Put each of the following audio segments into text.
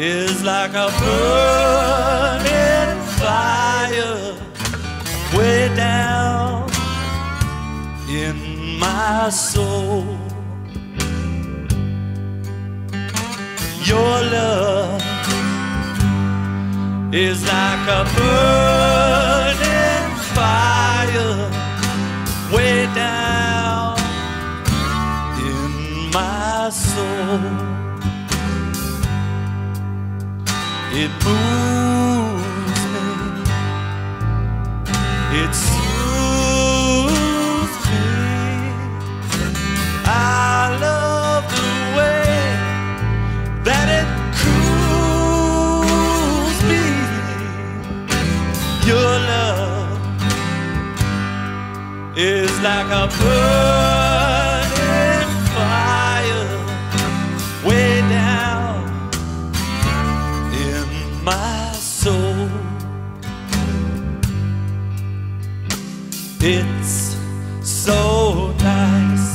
is like a burning fire way down in my soul. Your love is like a burning fire way down in my soul. It moves me, it soothes me. I love the way that it cools me. Your love is like a burning It's so nice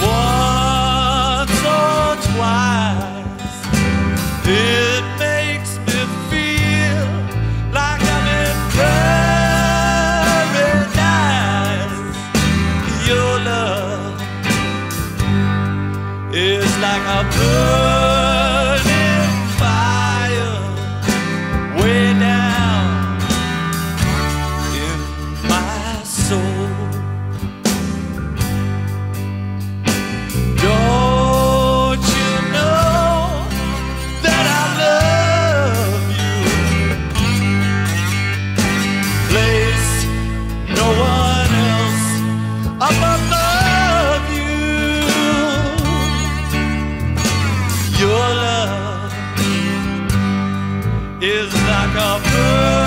once or twice. It makes me feel like I'm in paradise. Your love is like a burning like a burning